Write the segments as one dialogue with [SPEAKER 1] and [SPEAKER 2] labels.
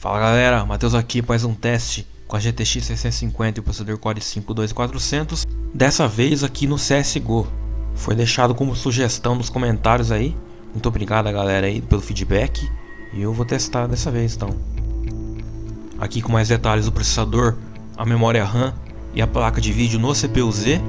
[SPEAKER 1] Fala galera, Matheus aqui mais um teste com a GTX 650 e o processador Core 5 2400 Dessa vez aqui no CSGO Foi deixado como sugestão nos comentários aí. Muito obrigado galera aí pelo feedback. E eu vou testar dessa vez então. Aqui com mais detalhes do processador, a memória RAM e a placa de vídeo no CPU-Z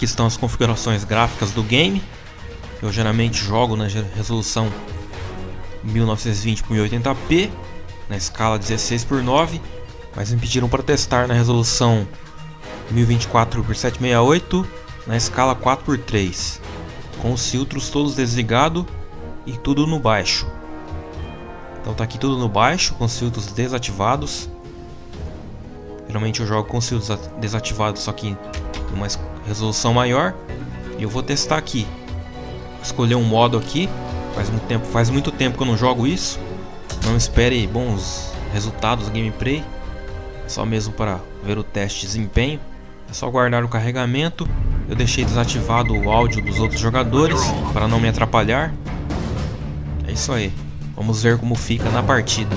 [SPEAKER 1] Aqui estão as configurações gráficas do game. Eu geralmente jogo na resolução 1920 por 1080p, na escala 16 por 9, mas me pediram para testar na resolução 1024 por 768, na escala 4 por 3, com os filtros todos desligados e tudo no baixo. Então tá aqui tudo no baixo, com os filtros desativados. Geralmente eu jogo com os filtros desativados, só que uma resolução maior e eu vou testar aqui. Escolher um modo aqui faz muito tempo faz muito tempo que eu não jogo isso. Não espere bons resultados do gameplay só mesmo para ver o teste de desempenho. É só guardar o carregamento. Eu deixei desativado o áudio dos outros jogadores para não me atrapalhar. É isso aí. Vamos ver como fica na partida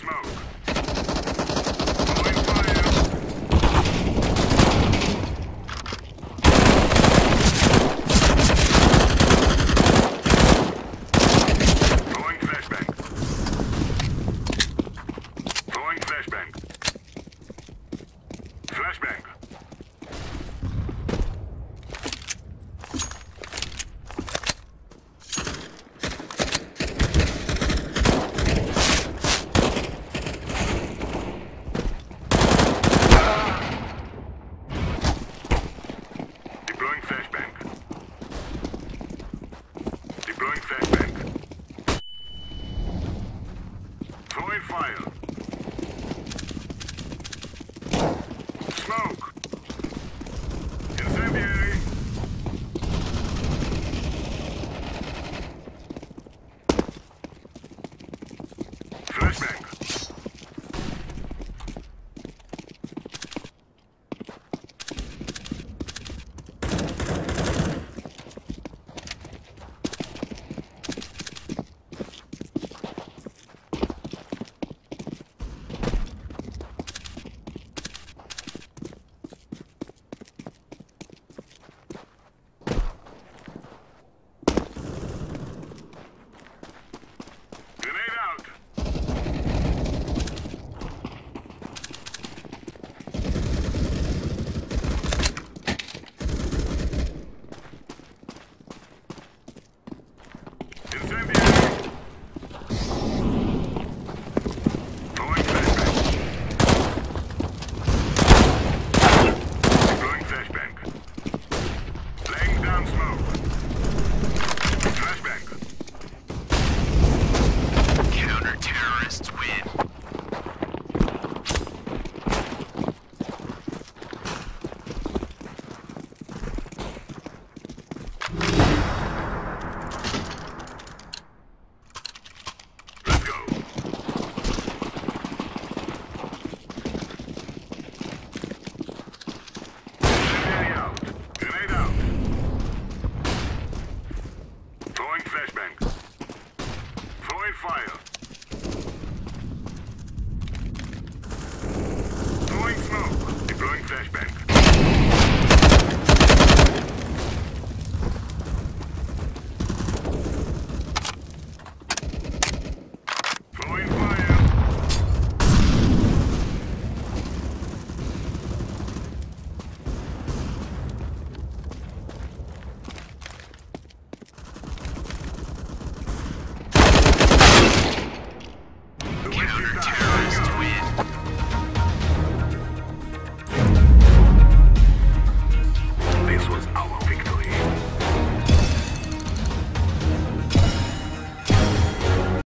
[SPEAKER 1] smoke. fire. Smoke. Incendiary. Flashbang. Incendio.